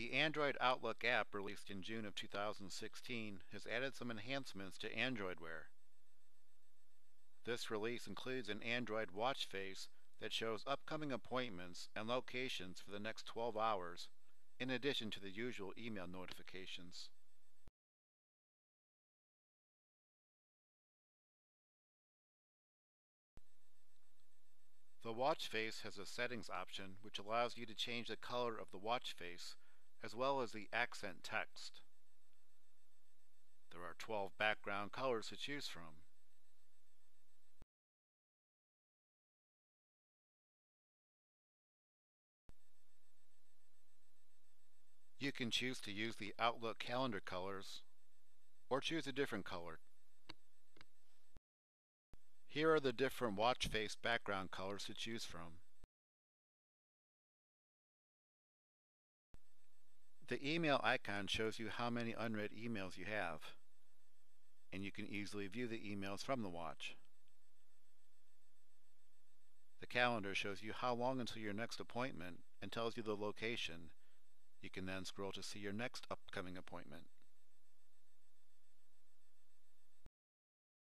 The Android Outlook app released in June of 2016 has added some enhancements to Android Wear. This release includes an Android watch face that shows upcoming appointments and locations for the next 12 hours, in addition to the usual email notifications. The watch face has a settings option which allows you to change the color of the watch face as well as the accent text. There are 12 background colors to choose from. You can choose to use the Outlook calendar colors or choose a different color. Here are the different watch face background colors to choose from. The email icon shows you how many unread emails you have, and you can easily view the emails from the watch. The calendar shows you how long until your next appointment and tells you the location. You can then scroll to see your next upcoming appointment.